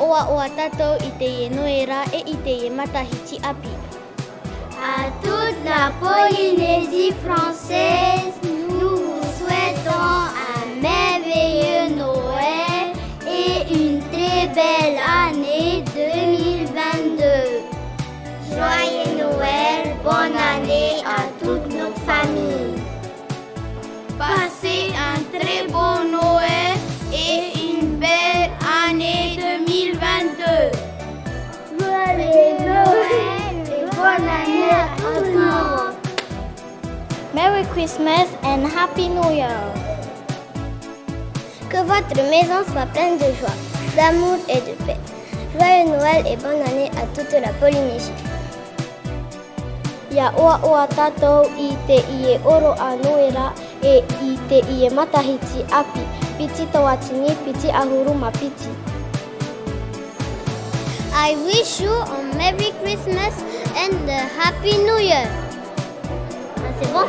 oa tatou i te ie noera e i te ie matahiti api. À toute la Polynésie française, Merry Christmas and Happy New Year! Que votre maison soit pleine de joie, d'amour et de paix. Joyeux Noël et bonne année à toute la Polynésie. Ia oa oa i te oro a noera e i te matahiti api. Piti tawatini, piti ahuru ma piti. I wish you a Merry Christmas and a Happy New Year. C'est bon